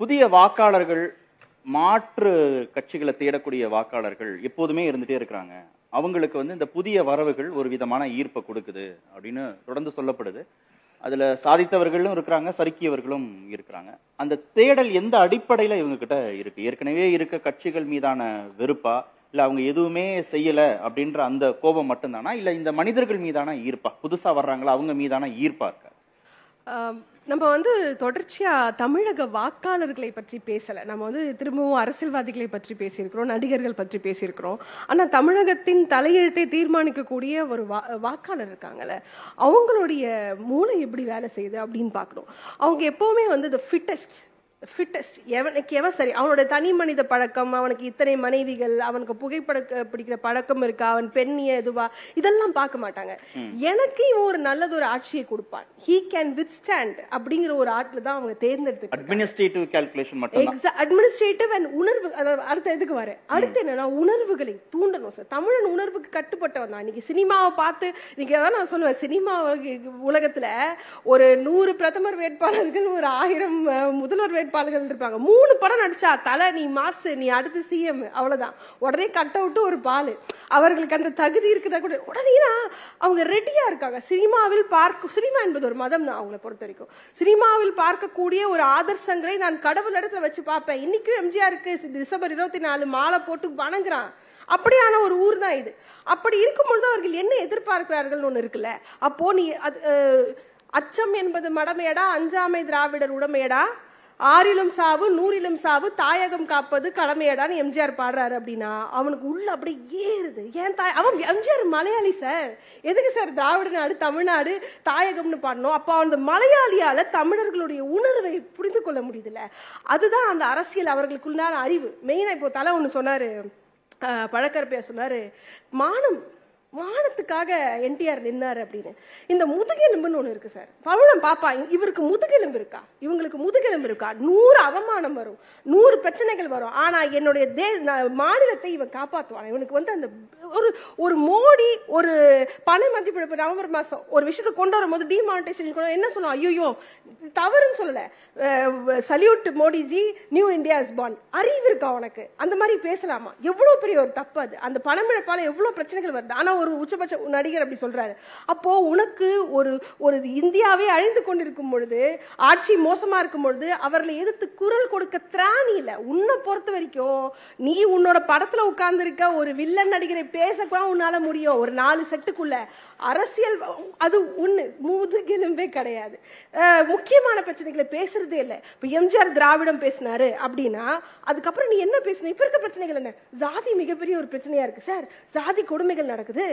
புதிய வாக்காளர்கள் மாற்று கட்சிகளை தேடக்கூடிய வாக்காளர்கள் எப்போதுமே இருந்துட்டே இருக்கிறாங்க. அவங்களுக்கு வந்து இந்த புதிய வரவுகள் ஒரு விதமான ஈர்ப்பை கொடுக்குது அப்படின்னு தொடர்ந்து சொல்லப்படுது. அதுல சாதித்தவர்களும் இருக்கிறாங்க சறுக்கியவர்களும் இருக்கிறாங்க. அந்த தேடல் எந்த அடிப்படையில இவங்க கிட்ட இருக்கு? ஏற்கனவே இருக்க கட்சிகள் மீதான வெறுப்பா? இல்ல அவங்க எதுவுமே செய்யல அப்படின்ற அந்த கோபம் மட்டும்தானா? இல்ல இந்த மனிதர்கள் மீதான ஈர்ப்பா? புதுசா வர்றாங்களா? அவங்க மீதான ஈர்ப்பா இருக்கா? நம்ம வந்து தொடர்ச்சியா தமிழக வாக்காளர்களை பற்றி பேசல. நம்ம வந்து திரும்பவும் அரசியல்வாதிகளை பற்றி பேசியிருக்கிறோம் நடிகர்கள் பற்றி பேசியிருக்கிறோம். ஆனா தமிழகத்தின் தலையெழுத்தை தீர்மானிக்கக்கூடிய ஒரு வா வாக்காளர் இருக்காங்கல்ல அவங்களுடைய மூளை எப்படி வேலை செய்யுது அப்படின்னு பார்க்குறோம் அவங்க எப்பவுமே வந்து த ஃபிட்டஸ்ட் ஃபிட்டஸ்ட் எவனுக்கு எவன் சரி அவனோட தனி மனித பழக்கம் அவனுக்கு இத்தனை மனைவிகள் அவனுக்கு புகைப்பட பிடிக்கிற பழக்கம் இருக்கா அவன் பெண்ணிய இதுவா இதெல்லாம் பார்க்க மாட்டாங்க. எனக்கு இவன் ஒரு நல்லது ஒரு ஆட்சியை கொடுப்பான். ஹீ கேன் வித் ஸ்டாண்ட் அப்படிங்கிற ஒரு ஆட்ல தான் அவங்க தேர்ந்தெடுத்து அட்மினிஸ்ட்ரேட்டிவ் கால்குலேஷன் எக்ஸா அட்மினிஸ்ட்ரேட்டிவ் அண்ட் உணர்வு அடுத்த இதுக்கு வரேன் அடுத்து என்னன்னா உணர்வுகளை தூண்டணும் சார் தமிழன் உணர்வுக்கு கட்டுப்பட்டவன் தான். இன்னைக்கு சினிமாவை பார்த்து இன்னைக்கு அதான் நான் சொல்லுவேன் சினிமா உலகத்துல ஒரு நூறு பிரதமர் வேட்பாளர்கள் ஒரு ஆயிரம் முதல்வர் வேட்பாளர்கள் இருப்பாங்க. மூணு படம் நடிச்சா தலை நீ மாசு நீ அடுத்து சிஎம் அவ்வளவுதான். உடனே கட் அவுட்டு ஒரு பால். அவர்களுக்கு அந்த தகுதி இருக்குதா கூட உடனேனா அவங்க ரெடியா இருக்காங்க. சினிமாவில் பார்க்க சினிமா என்பது ஒரு மதம் தான் அவங்களை பொறுத்த வரைக்கும். சினிமாவில் பார்க்கக்கூடிய ஒரு ஆதர்சங்களை நான் கடவுள் இடத்துல வச்சு பார்ப்பேன். இன்னைக்கும் எம்ஜிஆருக்கு டிசம்பர் இருபத்தி நாலு மாலை போட்டு வணங்குறான். அப்படியான ஒரு ஊர் தான் இது. அப்படி இருக்கும்பொழுது அவர்கள் என்ன எதிர்பார்க்கிறார்கள் ஒன்று இருக்குல்ல? அப்போ நீ அது அச்சம் என்பது மடமையடா அஞ்சாமை திராவிடர் உடமையடா? ஆறிலும் சாவு நூறிலும் சாவு தாயகம் காப்பது கடமையடான்னு எம்ஜிஆர் பாடுறாரு அப்படின்னா அவனுக்கு உள்ள அப்படியே ஏறுது. ஏன் தாய் அவன் எம்ஜிஆர் மலையாளி சார். எதுக்கு சார் திராவிட நாடு தமிழ்நாடு தாயகம்னு பாடணும்? அப்போ அந்த மலையாளியால தமிழர்களுடைய உணர்வை புரிந்து கொள்ள முடியுதுல்ல. அதுதான் அந்த அரசியல் அவர்களுக்குள்ளான அறிவு. மெயினா இப்போ தலை ஒன்று சொன்னாரு பழக்கரப்பையா சொன்னாரு மானம் வானத்துக்காக என்டிஆர் நின்னாரு அப்படின்னு. இந்த முதுகெலும்புன்னு ஒன்று இருக்கு சார். பவுளம் பாப்பா இவருக்கு முதுகெலும்பு இருக்கா? இவங்களுக்கு முதுகெலும்பு இருக்கா? நூறு அவமானம் வரும். நூறு பிரச்சனைகள் வரும். ஆனா என்னுடைய தே மாநிலத்தை இவன் காப்பாத்துவான். இவனுக்கு வந்து அந்த ஒரு ஒரு மோடி ஒரு பண மதிப்பிழப்பு நவம்பர் மாசம் ஒரு விஷயத்தை கொண்டு வரும்போது டிமானிட்டைசேஷன் கொண்டு என்ன சொல்லுவோம் ஐயோ தவறுன்னு சொல்லல. Salute Modiji new India is born அறிவு இருக்கா உனக்கு? அந்த மாதிரி பேசலாமா? எவ்வளவு பெரிய ஒரு தப்பு அது. அந்த பணமிழப்பால எவ்வளவு பிரச்சனைகள் வருது. ஆனா ஒரு உச்சபட்ச நடிகர் அப்படி சொல்றாரு. அப்போ உனக்கு ஒரு ஒரு இந்தியாவே அழிந்து கொண்டிருக்கும் பொழுது ஆட்சி மோசமா இருக்கும் பொழுது அவர்களை எதிர்த்து குரல் கொடுக்க திராணி இல்ல. உன்னை பொறுத்த வரைக்கும் நீ உன்னோட படத்துல உட்கார்ந்து இருக்க ஒரு வில்லன் நடிகரை பேசக்கூட உன்னால முடியும். ஒரு நாலு செட்டுக்குள்ள. அரசியல் அது ஒண்ணு. முதுகெலும்பே கிடையாது. முக்கியமான பிரச்சனைகளை பேசுறதே இல்லை. இப்ப எம்ஜிஆர் திராவிடம் பேசினாரு அப்படின்னா அதுக்கப்புறம் நீ என்ன பேசுன? இப்ப இருக்க பிரச்சனைகள் என்ன? ஜாதி மிகப்பெரிய ஒரு பிரச்சனையா இருக்கு சார். ஜாதி கொடுமைகள் நடக்குது.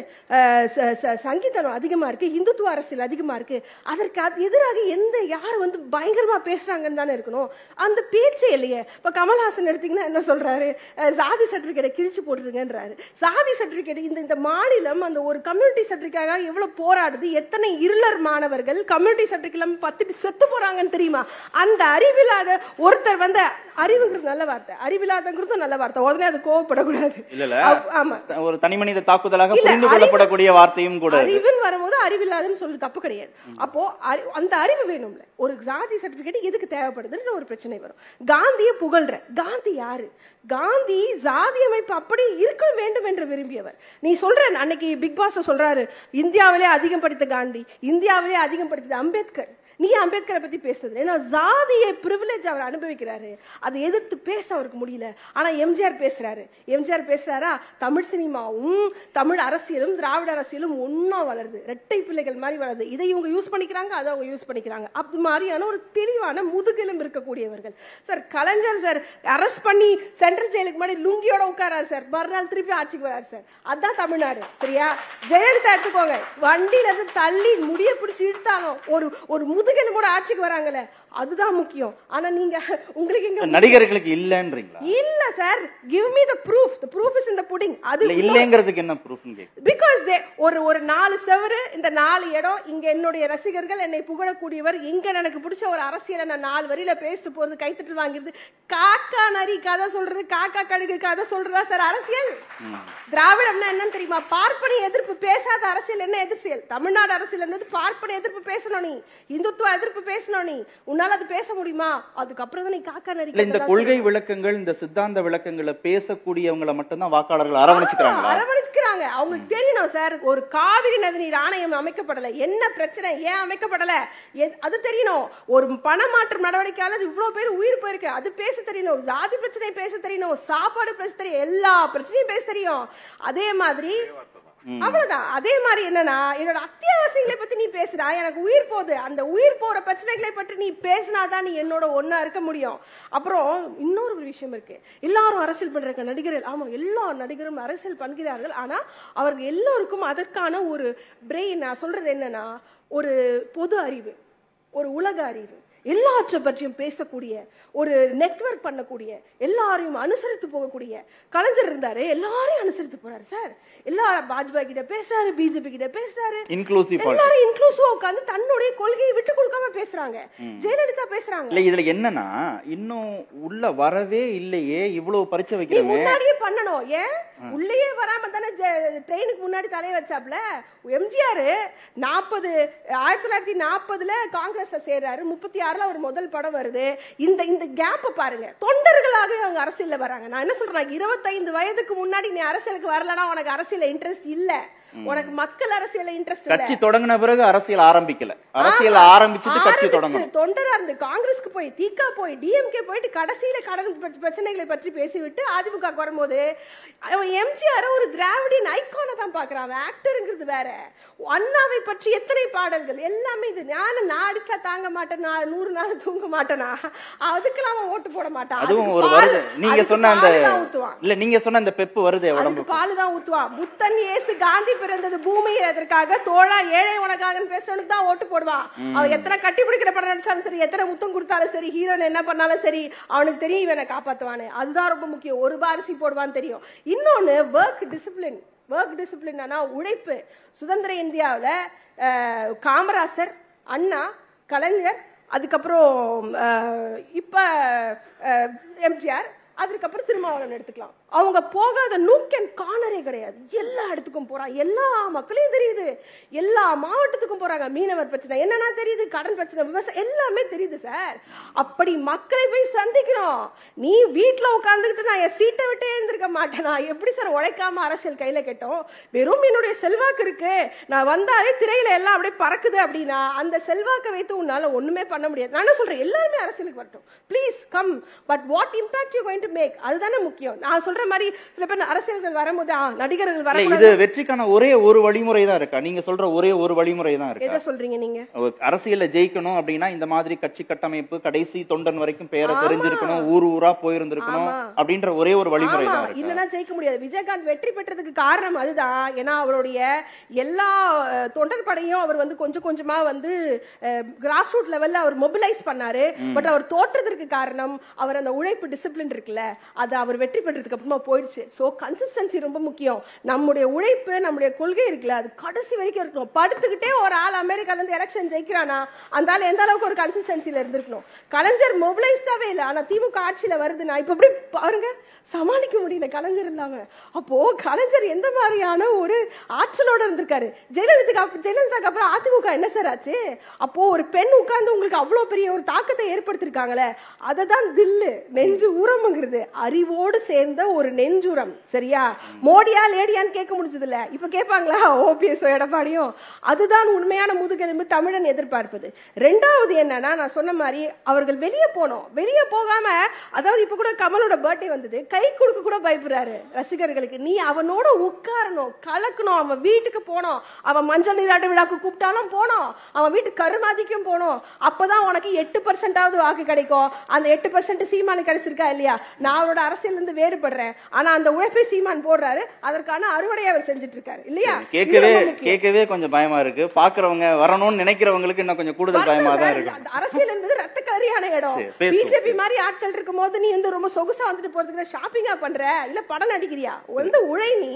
சங்கீதம் அதிகமா இருக்கு இந்துத்துவ அரசியல் அதிகமா இருக்கு. அதற்கு அது எதிராக எந்த யார் வந்து பயங்கரமா பேசுறாங்கன்னு தானே இருக்கணும். அந்த பேச்சே இல்லையே. இப்ப கமல்ஹாசன் எடுத்தீங்கன்னா என்ன சொல்றாரு? அஹ், ஜாதி சர்டிபிகேட்டை கிழிச்சு போட்டுருங்கன்றாரு. ஜாதி சர்டிபிகேட் இந்த இந்த மாநிலம் அந்த ஒரு கம்யூனிட்டி சர்டிபிகேட்டாக எவ்வளவு போராடுது? எத்தனை இருளர் மாணவர்கள் கம்யூனிட்டி சர்டிபிகேட் பத்துட்டு செத்து போறாங்கன்னு தெரியுமா? அந்த அறிவில்லாத ஒருத்தர் வந்து அறிவுங்கிறது நல்ல வார்த்தை. அறிவில்லாதங்கிறதும் நல்ல வார்த்தை. உடனே அது கோவப்படக்கூடாது. ஆமா. ஒரு தனி மனித தாக்குதலாக புரிந்து கொள்ளப்படக்கூடிய வார்த்தையும் கூட அறிவுன்னு வரும்போது அறிவில்லாதுன்னு சொல்லி தப்பு கிடையாது. அப்போ அந்த அறிவு வேணும்ல. ஒரு ஜாதி சர்டிபிகேட் எதுக்கு தேவைப்படுதுன்ற ஒரு பிரச்சனை வரும். காந்திய புகழ்ற. காந்தி யாரு? காந்தி ஜாதி அமைப்பு அப்படி இருக்க வேண்டும் என்று விரும்பியவர். நீ சொல்ற அன்னைக்கு பிக் பாஸ் சொல்றாரு இந்தியாவிலே அதிகம் படித்த காந்தி இந்தியாவிலே அதிகம் படித்தது அம்பேத்கர். நீ அம்பேத்கரை பத்தி பேசுறது. ஏன்னா ஜாதியை பிரிவிலேஜ் அவர் அனுபவிக்கிறாரு. அதை எதிர்த்து பேச அவருக்கு முடியல. ஆனா எம்ஜிஆர் பேசுறாரு. எம்ஜிஆர் பேசுறாரா? தமிழ் சினிமாவும் தமிழ் அரசியலும் திராவிட அரசியலும் ஒண்ணா வளருது. ரெட்டை பிள்ளைகள் மாதிரி வளருது. இதை இவங்க யூஸ் பண்ணிக்கிறாங்க அதை அவங்க யூஸ் பண்ணிக்கிறாங்க. அது மாதிரியான ஒரு தெளிவான முதுகெலும்பு இருக்கக்கூடியவர்கள். சார் கலைஞர் சார் அரெஸ்ட் பண்ணி சென்ட்ரல் ஜெயிலுக்கு முன்னாடி லுங்கியோட உட்காராரு சார் மறுநாள் திருப்பி ஆட்சிக்கு வராரு சார் அதான் தமிழ்நாடு. சரியா? ஜெயலலிதா எடுத்துக்கோங்க. வண்டியில இருந்து தள்ளி முடிய பிடிச்சி இழுத்தாலும் ஒரு ஒரு முது முதுகெலும்போட ஆட்சிக்கு வராங்களே அதுதான் முக்கியம். ஆனா நீங்க உங்களுக்கு எங்க நடிகர்களுக்கு இல்லன்றீங்களா? இல்ல sir give me the proof the proof is in the pudding அது இல்ல இல்லைங்கிறதுக்கு என்ன ப்ரூஃப்னு கேக்கு பிகாஸ் தே ஒரு ஒரு நாலு செவரு இந்த நாலு இடம் இங்க என்னுடைய ரசிகர்கள் என்னை புகழக்கூடியவர் இங்க எனக்கு பிடிச்ச ஒரு அரசியலை நான் நாலு வரியில பேசிட்டு போறது கைத்தட்டல் வாங்கிருது காக்கா நரி கதை சொல்றது காக்கா கழுகு கதை சொல்றதா சார் அரசியல்? திராவிடம்னா என்னன்னு தெரியுமா? பார்ப்பனிய எதிர்ப்பு பேசாத அரசியல் என்ன எதிர்சியல் தமிழ்நாடு அரசியல் என்பது பார்ப்பன எதிர்ப்பு பேசணும் நீ. இந்துத்துவ எதிர்ப்பு பேசணும் நீ. உன்னால உன்னால அது பேச முடியுமா? அதுக்கப்புறம் தான் நீ காக்கா இல்ல இந்த கொள்கை விளக்கங்கள் இந்த சித்தாந்த விளக்கங்களை பேசக்கூடியவங்களை மட்டும்தான் வாக்காளர்கள் அரவணைச்சுக்கிறாங்களா? அரவணைக்கிறாங்க அவங்களுக்கு தெரியணும் சார் ஒரு காவிரி நதிநீர் ஆணையம் அமைக்கப்படல. என்ன பிரச்சனை? ஏன் அமைக்கப்படல? அது தெரியணும். ஒரு பணமாற்று நடவடிக்கையால இவ்வளவு பேர் உயிர் போயிருக்கு. அது பேச தெரியணும். ஜாதி பிரச்சனை பேச தெரியணும். சாப்பாடு பேச தெரியும் எல்லா பிரச்சனையும் பேச தெரியும். அதே மாதிரி அவ்வளவுதான். அதே மாதிரி என்னன்னா என்னோட அத்தியாவசியங்களை பத்தி நீ பேசுறா எனக்கு உயிர் போகுது. அந்த உயிர் போற பிரச்சனைகளை பற்றி நீ பேசினாதான் நீ என்னோட ஒண்ணா இருக்க முடியும். அப்புறம் இன்னொரு ஒரு விஷயம் இருக்கு. எல்லாரும் அரசியல் பண்றாங்க நடிகர்கள் ஆமா எல்லா நடிகரும் அரசியல் பண்ணுகிறார்கள் ஆனா அவர்கள் எல்லோருக்கும் அதற்கான ஒரு பிரெயின் நான் சொல்றது என்னன்னா ஒரு பொது அறிவு ஒரு உலக அறிவு. எல்லாற்றை பற்றியும் பேசக்கூடிய ஒரு நெட்வொர்க் பண்ணக்கூடிய எல்லாரையும் அனுசரித்து போகக்கூடிய கலைஞர் இருந்தாரு எல்லாரையும் அனுசரித்து போறாரு சார். எல்லா வாஜ்பாய் கிட்ட பேசுறாரு பிஜேபி கிட்ட பேசுறாரு. எல்லாரும் இன்க்ளூசிவா உட்கார்ந்து தன்னுடைய கொள்கையை விட்டு கொடுக்காம பேசுறாங்க. ஜெயலலிதா பேசுறாங்க. இல்ல இதுல என்னன்னா இன்னும் உள்ள வரவே இல்லையே இவ்வளவு பரிச்சை வைக்கிறோமே முன்னாடியே பண்ணணும். ஏன் உள்ளேயே வராம தானே ட்ரெயினுக்கு முன்னாடி தலைய வச்சாப்ல? எம்ஜிஆர் நாற்பது ஆயிரத்தி தொள்ளாயிரத்தி நாற்பதுல காங்கிரஸ்ல சேர்றாரு முப்பத்தி ஆறுல ஒரு முதல் படம் வருது. இந்த இந்த கேப் பாருங்க. தொண்டர்களாக அவங்க அரசியல்ல வராங்க. நான் என்ன சொல்றேன் இருபத்தைந்து வயதுக்கு முன்னாடி நீ அரசியலுக்கு வரலனா உனக்கு அரசியல்ல இன்ட்ரெஸ்ட் இல்ல. உனக்கு மக்கள் அரசியல்ல இன்ட்ரெஸ்ட் கட்சி தொடங்கின பிறகு அரசியல் ஆரம்பிக்கல. அரசியல் ஆரம்பிச்சுட்டு கட்சி தொடங்கணும். தொண்டரா இருந்து காங்கிரஸ்க்கு போய் திகா போய் டிஎம்கே போயிட்டு கடைசியில கடன் பிரச்ச- பிரச்சனைகளை பற்றி பேசிவிட்டு அதிமுக வரும்போது அவன் எம்ஜிஆர் ஒரு திராவிடியன் ஐகானை தான் பாக்குறான். ஆக்டருங்கிறது வேற. அண்ணாவை பற்றி எத்தனை பாடல்கள்? எல்லாமே இது. ஞான நான் அடிச்சா தாங்க மாட்டேன். நான் நூறு நாள் தூங்க மாட்டேனா? அதுக்கெல்லாம் அவன் ஓட்டு போட மாட்டான். அதுவும் ஒரு வருது. நீங்க சொன்ன அந்த ஊத்துவான். இல்ல நீங்க சொன்ன அந்த பெப்பு வருது உடம்புக்கு. பால் தான் ஊத்துவான் புத்தன் இயேசு காந்தி பிறந்தது பூமியில் எதற்காக? தோழா ஏழை உனக்காகன்னு பேசணும்னு தான் ஓட்டு போடுவான் அவன் எத்தனை கட்டி பிடிக்கிற படம் நடிச்சாலும் சரி எத்தனை முத்தம் கொடுத்தாலும் சரி ஹீரோயின் என்ன பண்ணாலும் சரி அவனுக்கு தெரியும் இவனை காப்பாத்துவானு அதுதான் ரொம்ப முக்கியம். ஒரு பாரிசி போடுவான்னு தெரியும். இன்னொன்னு ஒர்க் டிசிப்ளின் ஒர்க் டிசிப்ளின் உழைப்பு. சுதந்திர இந்தியாவில் காமராசர் அண்ணா கலைஞர் அதுக்கப்புறம் இப்போ எம்ஜிஆர் அதுக்கப்புறம் திருமாவளவன் எடுத்துக்கலாம். அவங்க போகாத நூக் அண்ட் கிடையாது. எல்லா இடத்துக்கும் போறாங்க எல்லா மக்களையும் தெரியுது. எல்லா மாவட்டத்துக்கும் போறாங்க. மீனவர் பிரச்சனை. என்னன்னா தெரியுது? கடன் பிரச்சனை விவசாயம் எல்லாமே தெரியுது சார் அப்படி மக்களை போய் சந்திக்கணும். நீ வீட்டுல உட்காந்துக்கிட்டு நான் என் சீட்டை விட்டே இருந்திருக்க மாட்டேனா? எப்படி சார் உழைக்காம அரசியல் கையில கேட்டோம்? வெறும் என்னுடைய செல்வாக்கு இருக்கு. நான் வந்தாலே திரையில எல்லாம் அப்படியே பறக்குது அப்படின்னா அந்த செல்வாக்கை வைத்து உன்னால ஒண்ணுமே பண்ண முடியாது. நான் என்ன சொல்றேன்? எல்லாருமே அரசியலுக்கு வரட்டும். Please come but what impact you going to make அதுதானே முக்கியம். நான் சொல்ற மாதிரி சில பேர் அரசியல்கள் வரும்போது நடிகர்கள் வரக்கூடாது. இது வெற்றிக்கான ஒரே ஒரு வழிமுறை தான் இருக்கா? நீங்க சொல்ற ஒரே ஒரு வழிமுறை தான் இருக்கா? எதை சொல்றீங்க நீங்க? ஒரு அரசியல்ல ஜெயிக்கணும் அப்படின்னா இந்த மாதிரி கட்சி கட்டமைப்பு கடைசி தொண்டன் வரைக்கும் பேரை. தெரிஞ்சிருக்கணும் ஊர் ஊரா போயிருந்திருக்கணும். அப்படின்ற ஒரே ஒரு வழிமுறை தான் இருக்கா இல்லனா ஜெயிக்க முடியாது. விஜயகாந்த் வெற்றி பெற்றதுக்கு காரணம் அதுதான். ஏன்னா அவருடைய எல்லா தொண்டர் படையும் அவர் வந்து கொஞ்சம் கொஞ்சமா வந்து கிராஸ் ரூட் லெவல்ல அவர் மொபிலைஸ் பண்ணாரு. பட் அவர் தோற்றதற்கு காரணம் அவர் அந்த உழைப்பு டிசிப்ளின் இருக்குல்ல அது அவர் வெற்றி பெற்றதுக்கு அப்புறமா போயிடுச்சு. சோ கன்சிஸ்டன்சி ரொம்ப முக்கியம். நம்முடைய உழைப்பு நம்முடைய கொள்கை இருக்குல்ல அது கடைசி வரைக்கும் இருக்கணும். படுத்துக்கிட்டே ஒரு ஆள் அமெரிக்கால இருந்து எலெக்ஷன் ஜெயிக்கிறானா அந்த ஆள் எந்த அளவுக்கு ஒரு கன்சிஸ்டன்சில இருந்திருக்கணும்? கலைஞர் மொபிலைஸ்டாவே இல்ல. ஆனா திமுக ஆட்சியில வருதுன்னா இப்ப எப்படி பாருங்க சமாளிக்க முடியல. கலைஞர் இல்லாம. அப்போ கலைஞர் எந்த மாதிரியான ஒரு ஆற்றலோட இருந்திருக்காரு? ஜெயலலிதா ஜெயலலிதாக்கு அப்புறம் அதிமுக என்ன சார் ஆச்சு? அப்போ ஒரு பெண் உட்கார்ந்து உங்களுக்கு அவ்வளவு பெரிய ஒரு தாக்கத்தை ஏற்படுத்திருக்காங்களே அதை தான் தில்லு நெஞ்சு உரம்ங்கிறது. அறிவோடு சேர்ந்த ஒரு நெஞ்சுரம் சரியா? மோடியா லேடியான்னு கேட்க முடிஞ்சது இல்ல இப்ப கேட்பாங்களா? ஓபிஎஸ் எடப்பாடியும்? அதுதான் உண்மையான முதுகெலும்பு தமிழன் எதிர்பார்ப்பது. ரெண்டாவது என்னன்னா நான் சொன்ன மாதிரி அவர்கள் வெளியே போனோம். வெளியே போகாம அதாவது இப்ப கூட கமலோட பர்த்டே வந்தது. கை கொடுக்க கூட பயப்படுறாரு. ரசிகர்களுக்கு நீ அவனோட உட்காரணும் கலக்கணும் அவன் வீட்டுக்கு போனோம். அவன் மஞ்சள் நீராட்டு விழாக்கு கூப்பிட்டாலும் போனோம். அவன் வீட்டு கருமாதிக்கும் போனோம். அப்பதான் உனக்கு எட்டு பர்சன்டாவது வாக்கு கிடைக்கும். அந்த எட்டு பர்சன்ட் சீமானு கிடைச்சிருக்கா இல்லையா? நான் அவரோட அரசியல் இருந்து வேறுபடுறேன். ஆனா அந்த உழைப்பை சீமான் போடுறாரு. அதற்கான அறுவடை அவர் செஞ்சுட்டு இருக்காரு இல்லையா கேட்கவே. கேட்கவே கொஞ்சம் பயமா இருக்கு. பாக்குறவங்க வரணும்னு நினைக்கிறவங்களுக்கு இன்னும் கொஞ்சம் கூடுதல் பயமா தான் இருக்கு. அரசியல் என்பது ரத்த கரியான இடம். பிஜேபி மாதிரி ஆட்கள் இருக்கும் போது நீ வந்து ரொம்ப சொகுசா வந்துட்டு போறதுக்கு ஷாப்பிங்கா பண்ற? இல்ல படம் நடிக்கிறியா? வந்து உழை நீ.